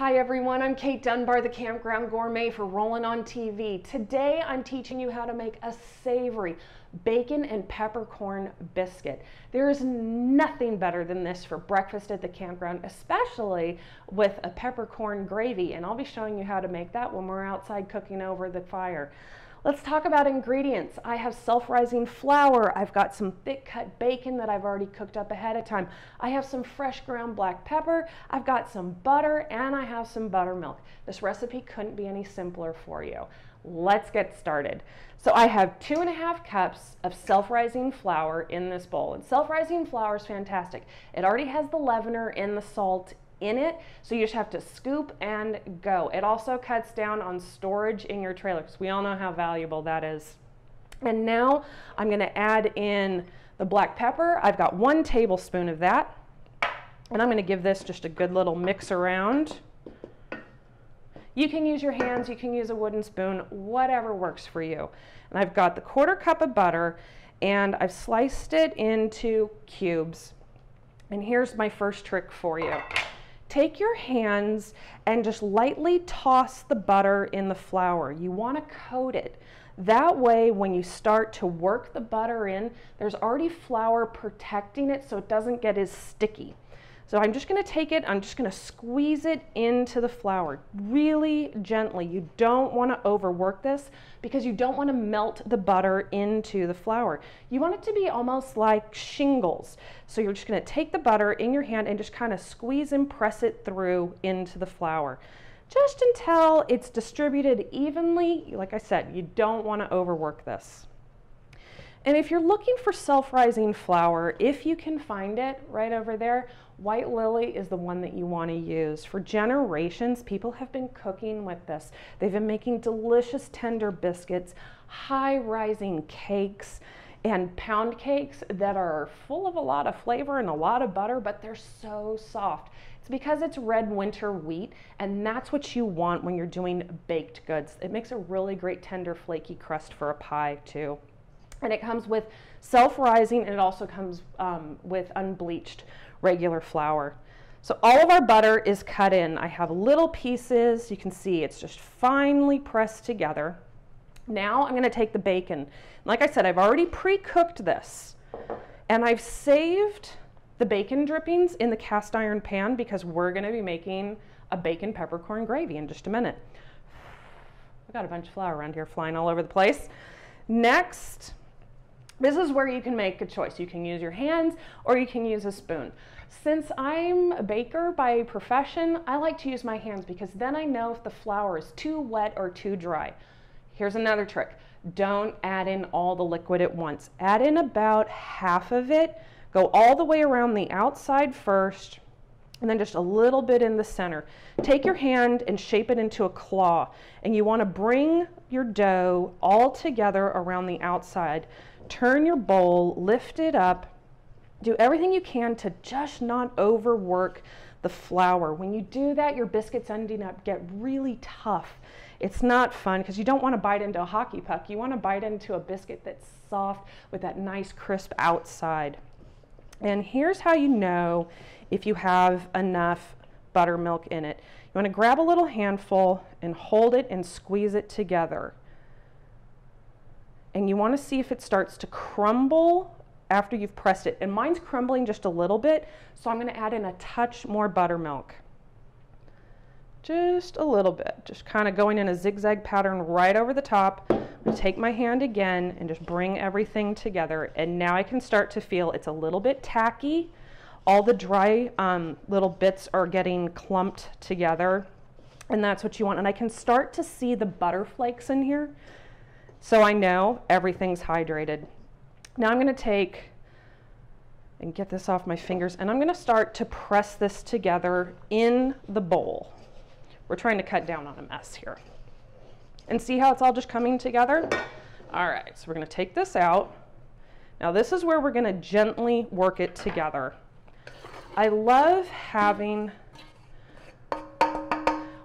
Hi everyone, I'm Kate Dunbar, the Campground Gourmet for Rolling on TV. Today I'm teaching you how to make a savory bacon and peppercorn biscuit. There is nothing better than this for breakfast at the campground, especially with a peppercorn gravy, and I'll be showing you how to make that when we're outside cooking over the fire. Let's talk about ingredients. I have self-rising flour. I've got some thick cut bacon that I've already cooked up ahead of time. I have some fresh ground black pepper. I've got some butter and I have some buttermilk. This recipe couldn't be any simpler for you. Let's get started. So I have two and a half cups of self-rising flour in this bowl. And self-rising flour is fantastic. It already has the leavener and the salt in it. So you just have to scoop and go. It also cuts down on storage in your trailer because we all know how valuable that is. And now I'm going to add in the black pepper. I've got one tablespoon of that. And I'm going to give this just a good little mix around. You can use your hands, you can use a wooden spoon, whatever works for you. And I've got the quarter cup of butter and I've sliced it into cubes. And here's my first trick for you take your hands and just lightly toss the butter in the flour. You want to coat it. That way, when you start to work the butter in, there's already flour protecting it so it doesn't get as sticky. So I'm just gonna take it, I'm just gonna squeeze it into the flour really gently. You don't wanna overwork this because you don't wanna melt the butter into the flour. You want it to be almost like shingles. So you're just gonna take the butter in your hand and just kind of squeeze and press it through into the flour just until it's distributed evenly. Like I said, you don't wanna overwork this. And if you're looking for self-rising flour, if you can find it right over there, White Lily is the one that you want to use. For generations, people have been cooking with this. They've been making delicious tender biscuits, high rising cakes, and pound cakes that are full of a lot of flavor and a lot of butter, but they're so soft. It's because it's red winter wheat, and that's what you want when you're doing baked goods. It makes a really great tender flaky crust for a pie too. And it comes with self-rising and it also comes um, with unbleached regular flour. So all of our butter is cut in. I have little pieces. You can see it's just finely pressed together. Now I'm going to take the bacon. Like I said, I've already pre-cooked this. And I've saved the bacon drippings in the cast iron pan because we're going to be making a bacon peppercorn gravy in just a minute. I've got a bunch of flour around here flying all over the place. Next, this is where you can make a choice. You can use your hands or you can use a spoon. Since I'm a baker by profession, I like to use my hands because then I know if the flour is too wet or too dry. Here's another trick. Don't add in all the liquid at once. Add in about half of it. Go all the way around the outside first and then just a little bit in the center. Take your hand and shape it into a claw. And you want to bring your dough all together around the outside turn your bowl, lift it up, do everything you can to just not overwork the flour. When you do that, your biscuits ending up get really tough. It's not fun because you don't want to bite into a hockey puck. You want to bite into a biscuit that's soft with that nice crisp outside. And here's how you know if you have enough buttermilk in it. You want to grab a little handful and hold it and squeeze it together and you want to see if it starts to crumble after you've pressed it. And mine's crumbling just a little bit, so I'm going to add in a touch more buttermilk. Just a little bit, just kind of going in a zigzag pattern right over the top. take my hand again and just bring everything together. And now I can start to feel it's a little bit tacky. All the dry um, little bits are getting clumped together. And that's what you want. And I can start to see the butter flakes in here. So I know everything's hydrated. Now I'm going to take and get this off my fingers and I'm going to start to press this together in the bowl. We're trying to cut down on a mess here. And see how it's all just coming together? All right, so we're going to take this out. Now this is where we're going to gently work it together. I love having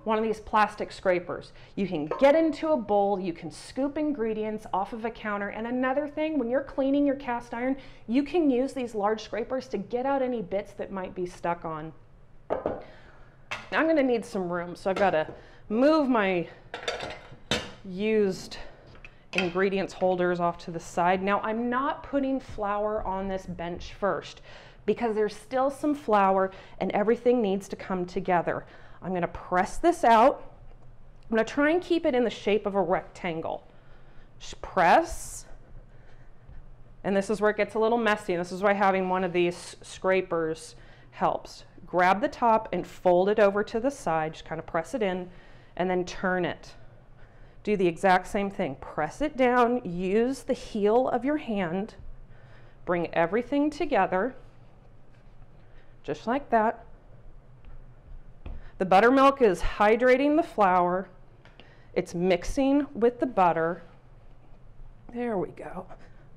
one of these plastic scrapers. You can get into a bowl, you can scoop ingredients off of a counter. And another thing, when you're cleaning your cast iron, you can use these large scrapers to get out any bits that might be stuck on. Now I'm gonna need some room, so I've gotta move my used ingredients holders off to the side. Now I'm not putting flour on this bench first because there's still some flour and everything needs to come together. I'm gonna press this out. I'm gonna try and keep it in the shape of a rectangle. Just press, and this is where it gets a little messy, and this is why having one of these scrapers helps. Grab the top and fold it over to the side, just kind of press it in, and then turn it. Do the exact same thing. Press it down, use the heel of your hand, bring everything together, just like that. The buttermilk is hydrating the flour. It's mixing with the butter. There we go.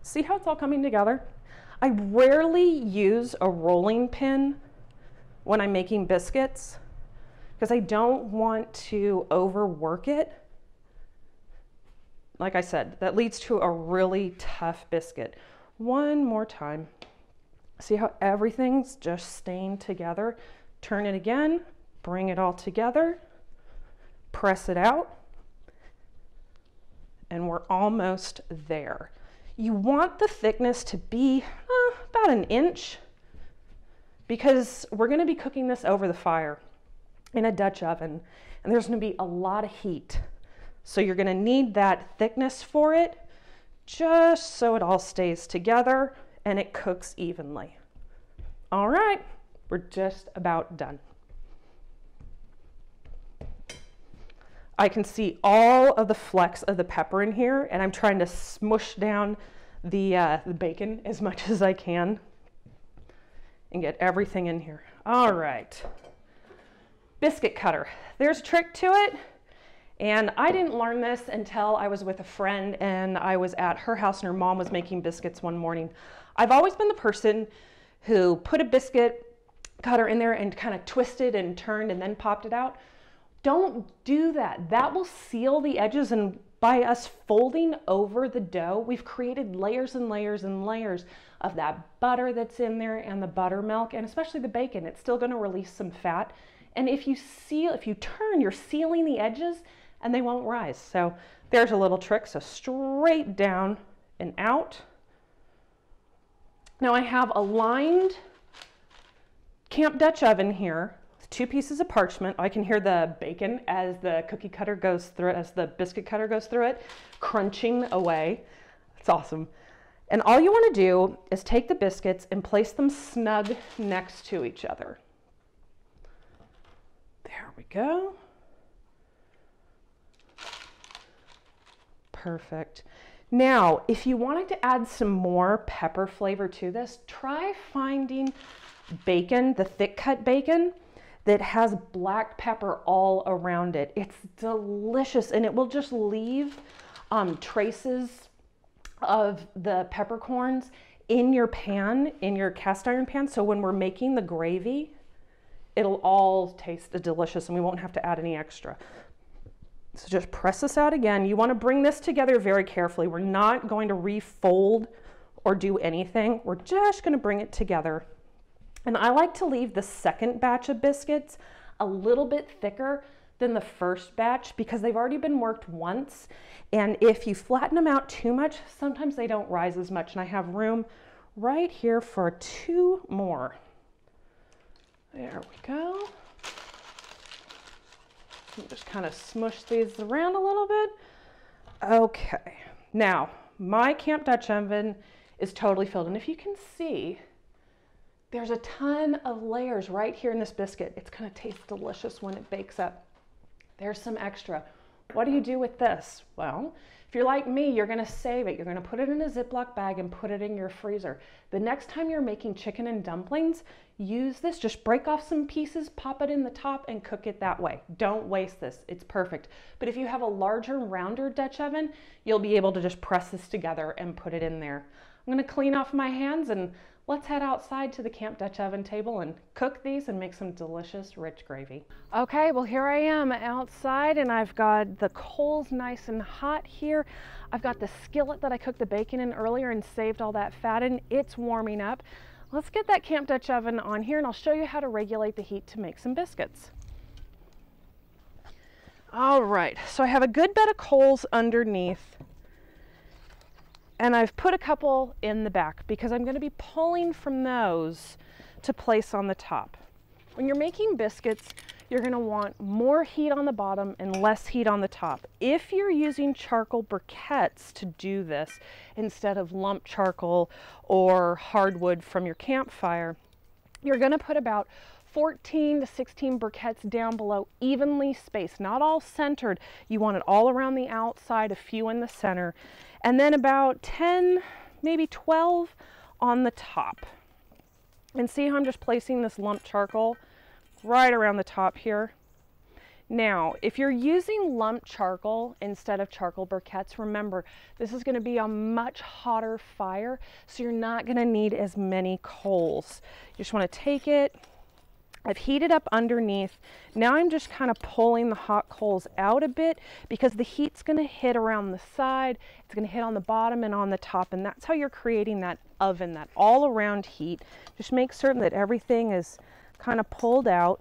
See how it's all coming together? I rarely use a rolling pin when I'm making biscuits because I don't want to overwork it. Like I said, that leads to a really tough biscuit. One more time. See how everything's just staying together? Turn it again, bring it all together, press it out, and we're almost there. You want the thickness to be uh, about an inch because we're gonna be cooking this over the fire in a Dutch oven and there's gonna be a lot of heat. So you're gonna need that thickness for it just so it all stays together and it cooks evenly. All right, we're just about done. I can see all of the flecks of the pepper in here and I'm trying to smush down the, uh, the bacon as much as I can and get everything in here. All right, biscuit cutter. There's a trick to it. And I didn't learn this until I was with a friend and I was at her house and her mom was making biscuits one morning. I've always been the person who put a biscuit cutter in there and kind of twisted and turned and then popped it out. Don't do that. That will seal the edges and by us folding over the dough, we've created layers and layers and layers of that butter that's in there and the buttermilk and especially the bacon. It's still gonna release some fat. And if you seal, if you turn, you're sealing the edges and they won't rise. So there's a little trick. So straight down and out. Now I have a lined Camp Dutch oven here two pieces of parchment. I can hear the bacon as the cookie cutter goes through it, as the biscuit cutter goes through it, crunching away. It's awesome. And all you want to do is take the biscuits and place them snug next to each other. There we go. Perfect. Now, if you wanted to add some more pepper flavor to this, try finding bacon, the thick cut bacon that has black pepper all around it. It's delicious and it will just leave um, traces of the peppercorns in your pan, in your cast iron pan. So when we're making the gravy, it'll all taste delicious and we won't have to add any extra. So just press this out again. You want to bring this together very carefully. We're not going to refold or do anything. We're just going to bring it together. And I like to leave the second batch of biscuits a little bit thicker than the first batch because they've already been worked once. And if you flatten them out too much, sometimes they don't rise as much. And I have room right here for two more. There we go. Just kind of smush these around a little bit. Okay, now my Camp Dutch oven is totally filled. And if you can see, there's a ton of layers right here in this biscuit. It's gonna taste delicious when it bakes up. There's some extra. What do you do with this? Well, if you're like me, you're gonna save it. You're gonna put it in a Ziploc bag and put it in your freezer. The next time you're making chicken and dumplings, use this. Just break off some pieces, pop it in the top, and cook it that way. Don't waste this. It's perfect. But if you have a larger, rounder Dutch oven, you'll be able to just press this together and put it in there. I'm gonna clean off my hands and let's head outside to the Camp Dutch oven table and cook these and make some delicious rich gravy. Okay, well here I am outside and I've got the coals nice and hot here. I've got the skillet that I cooked the bacon in earlier and saved all that fat in. It's warming up. Let's get that Camp Dutch oven on here and I'll show you how to regulate the heat to make some biscuits. All right, so I have a good bed of coals underneath and I've put a couple in the back because I'm gonna be pulling from those to place on the top. When you're making biscuits, you're gonna want more heat on the bottom and less heat on the top. If you're using charcoal briquettes to do this instead of lump charcoal or hardwood from your campfire, you're gonna put about 14 to 16 briquettes down below, evenly spaced, not all centered. You want it all around the outside, a few in the center, and then about 10, maybe 12 on the top. And see how I'm just placing this lump charcoal right around the top here. Now, if you're using lump charcoal instead of charcoal briquettes, remember, this is gonna be a much hotter fire, so you're not gonna need as many coals. You just wanna take it, I've heated up underneath. Now I'm just kind of pulling the hot coals out a bit because the heat's gonna hit around the side, it's gonna hit on the bottom and on the top, and that's how you're creating that oven, that all around heat. Just make certain that everything is kind of pulled out.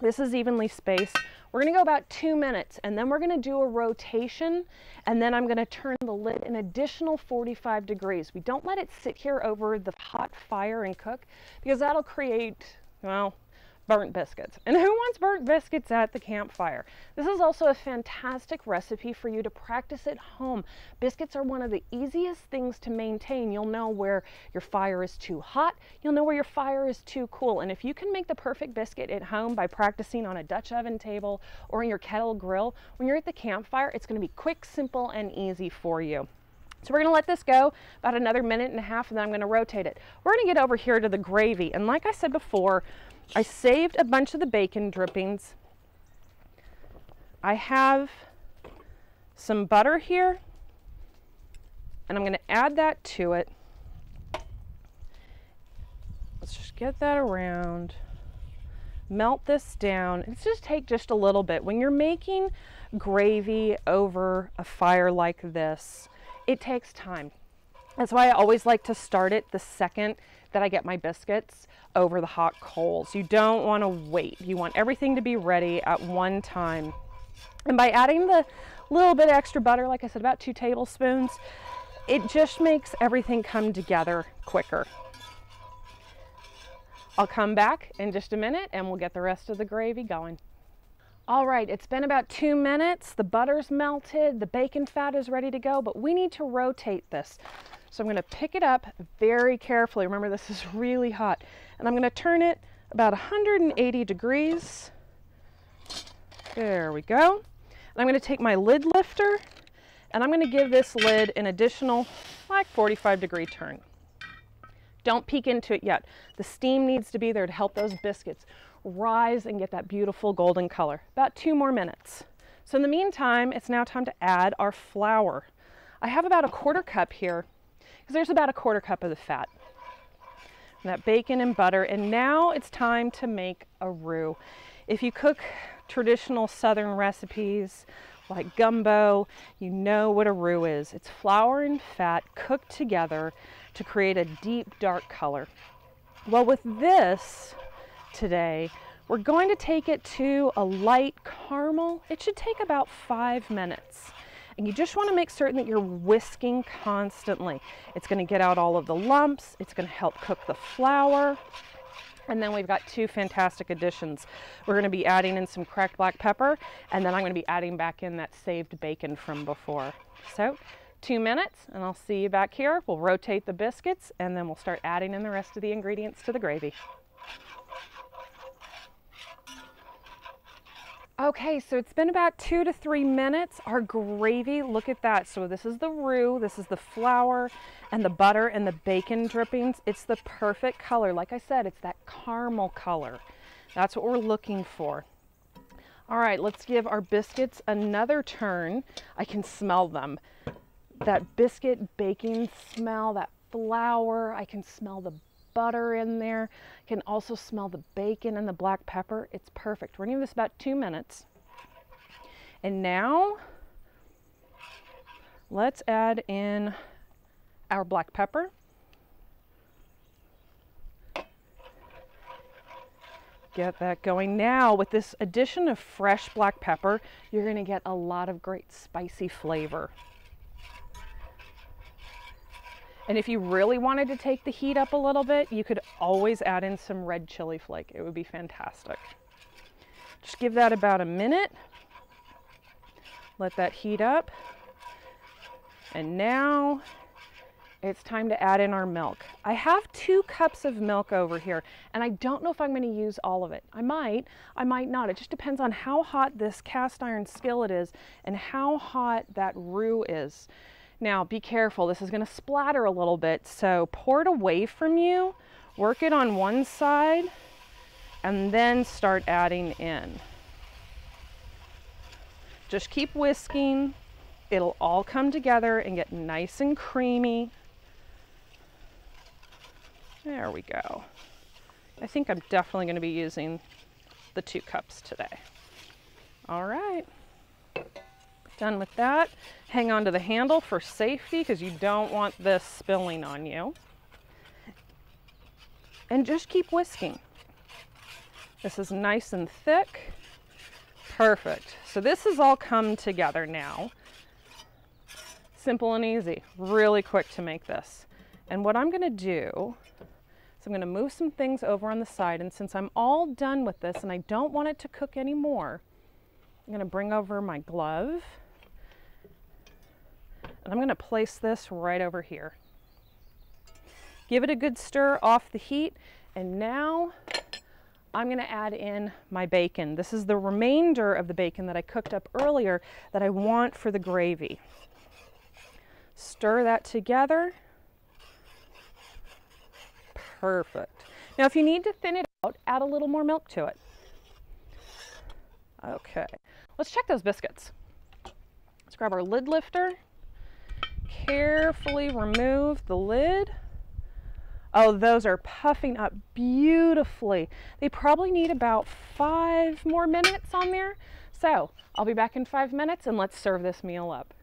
This is evenly spaced. We're gonna go about two minutes and then we're gonna do a rotation and then I'm gonna turn the lid an additional 45 degrees. We don't let it sit here over the hot fire and cook because that'll create, well, burnt biscuits. And who wants burnt biscuits at the campfire? This is also a fantastic recipe for you to practice at home. Biscuits are one of the easiest things to maintain. You'll know where your fire is too hot. You'll know where your fire is too cool. And if you can make the perfect biscuit at home by practicing on a Dutch oven table or in your kettle grill, when you're at the campfire, it's gonna be quick, simple, and easy for you. So we're gonna let this go about another minute and a half and then I'm gonna rotate it. We're gonna get over here to the gravy. And like I said before, I saved a bunch of the bacon drippings. I have some butter here and I'm going to add that to it. Let's just get that around. Melt this down. It's just take just a little bit. When you're making gravy over a fire like this, it takes time. That's why I always like to start it the second that I get my biscuits over the hot coals. You don't want to wait. You want everything to be ready at one time. And by adding the little bit extra butter, like I said, about two tablespoons, it just makes everything come together quicker. I'll come back in just a minute and we'll get the rest of the gravy going. All right, it's been about two minutes. The butter's melted, the bacon fat is ready to go, but we need to rotate this. So I'm going to pick it up very carefully. Remember, this is really hot. And I'm going to turn it about 180 degrees. There we go. And I'm going to take my lid lifter and I'm going to give this lid an additional like 45 degree turn. Don't peek into it yet. The steam needs to be there to help those biscuits rise and get that beautiful golden color. About two more minutes. So in the meantime, it's now time to add our flour. I have about a quarter cup here because there's about a quarter cup of the fat. And that bacon and butter. And now it's time to make a roux. If you cook traditional southern recipes like gumbo, you know what a roux is. It's flour and fat cooked together to create a deep dark color. Well, with this today, we're going to take it to a light caramel. It should take about five minutes. And you just want to make certain that you're whisking constantly. It's going to get out all of the lumps. It's going to help cook the flour. And then we've got two fantastic additions. We're going to be adding in some cracked black pepper, and then I'm going to be adding back in that saved bacon from before. So two minutes, and I'll see you back here. We'll rotate the biscuits, and then we'll start adding in the rest of the ingredients to the gravy. Okay, so it's been about two to three minutes. Our gravy, look at that. So this is the roux, this is the flour and the butter and the bacon drippings. It's the perfect color. Like I said, it's that caramel color. That's what we're looking for. All right, let's give our biscuits another turn. I can smell them. That biscuit baking smell, that flour, I can smell the butter in there. Can also smell the bacon and the black pepper. It's perfect. We're gonna give this about two minutes. And now let's add in our black pepper. get that going. Now, with this addition of fresh black pepper, you're going to get a lot of great spicy flavor. And if you really wanted to take the heat up a little bit, you could always add in some red chili flake. It would be fantastic. Just give that about a minute. Let that heat up. And now it's time to add in our milk. I have two cups of milk over here, and I don't know if I'm going to use all of it. I might, I might not. It just depends on how hot this cast iron skillet is and how hot that roux is. Now be careful, this is gonna splatter a little bit, so pour it away from you, work it on one side, and then start adding in. Just keep whisking. It'll all come together and get nice and creamy. There we go. I think I'm definitely gonna be using the two cups today. All right. Done with that. Hang on to the handle for safety because you don't want this spilling on you. And just keep whisking. This is nice and thick. Perfect. So this has all come together now. Simple and easy. Really quick to make this. And what I'm going to do is I'm going to move some things over on the side. And since I'm all done with this and I don't want it to cook anymore, I'm going to bring over my glove. And I'm going to place this right over here. Give it a good stir off the heat. And now I'm going to add in my bacon. This is the remainder of the bacon that I cooked up earlier that I want for the gravy. Stir that together. Perfect. Now if you need to thin it out, add a little more milk to it. Okay, let's check those biscuits. Let's grab our lid lifter carefully remove the lid. Oh, those are puffing up beautifully. They probably need about five more minutes on there. So I'll be back in five minutes and let's serve this meal up.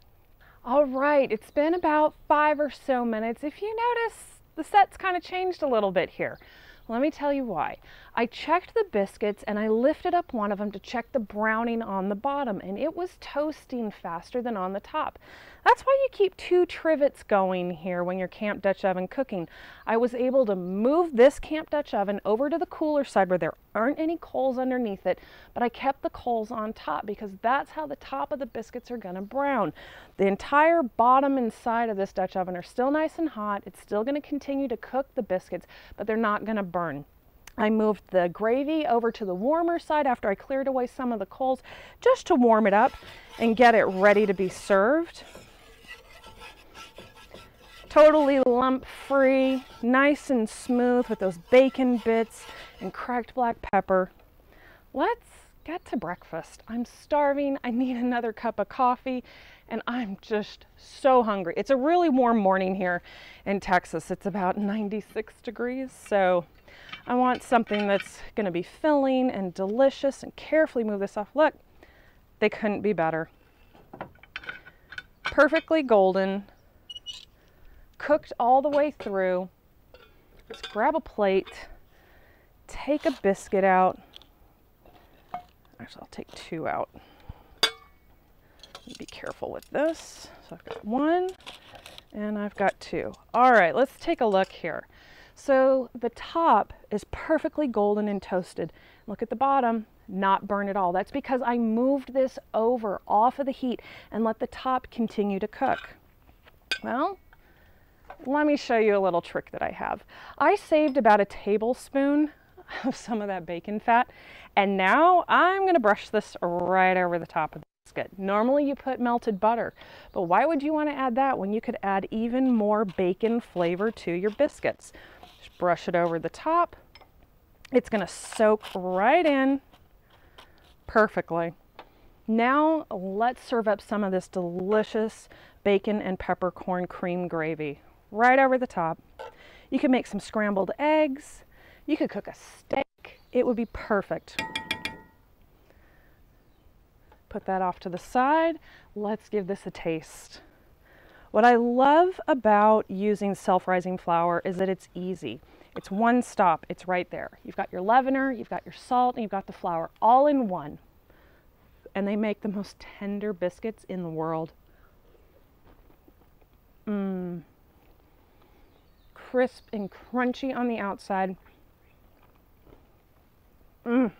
All right, it's been about five or so minutes. If you notice, the set's kind of changed a little bit here. Let me tell you why. I checked the biscuits and I lifted up one of them to check the browning on the bottom and it was toasting faster than on the top. That's why you keep two trivets going here when you're Camp Dutch oven cooking. I was able to move this Camp Dutch oven over to the cooler side where there aren't any coals underneath it, but I kept the coals on top because that's how the top of the biscuits are gonna brown. The entire bottom and side of this Dutch oven are still nice and hot. It's still gonna continue to cook the biscuits, but they're not gonna burn. I moved the gravy over to the warmer side after I cleared away some of the coals just to warm it up and get it ready to be served. Totally lump free, nice and smooth with those bacon bits and cracked black pepper. Let's get to breakfast. I'm starving. I need another cup of coffee and I'm just so hungry. It's a really warm morning here in Texas. It's about 96 degrees. So I want something that's going to be filling and delicious and carefully move this off. Look, they couldn't be better. Perfectly golden, cooked all the way through. Let's grab a plate, take a biscuit out. Actually, I'll take two out. Be careful with this. So I've got one and I've got two. All right, let's take a look here. So the top is perfectly golden and toasted. Look at the bottom, not burn at all. That's because I moved this over off of the heat and let the top continue to cook. Well, let me show you a little trick that I have. I saved about a tablespoon of some of that bacon fat, and now I'm gonna brush this right over the top of the biscuit. Normally you put melted butter, but why would you wanna add that when you could add even more bacon flavor to your biscuits? Just brush it over the top. It's gonna soak right in perfectly. Now let's serve up some of this delicious bacon and peppercorn cream gravy right over the top. You could make some scrambled eggs. You could cook a steak. It would be perfect. Put that off to the side. Let's give this a taste. What I love about using self-rising flour is that it's easy. It's one stop, it's right there. You've got your leavener, you've got your salt, and you've got the flour all in one. And they make the most tender biscuits in the world. Mmm. Crisp and crunchy on the outside. Mmm.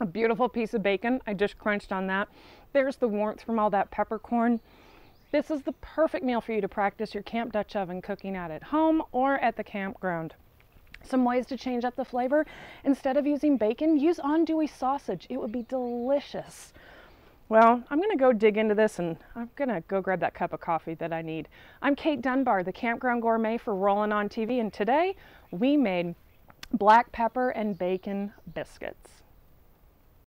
A beautiful piece of bacon. I just crunched on that. There's the warmth from all that peppercorn. This is the perfect meal for you to practice your Camp Dutch oven cooking at at home or at the campground. Some ways to change up the flavor. Instead of using bacon, use andouille sausage. It would be delicious. Well, I'm going to go dig into this and I'm going to go grab that cup of coffee that I need. I'm Kate Dunbar, the Campground Gourmet for Rolling on TV, and today we made black pepper and bacon biscuits.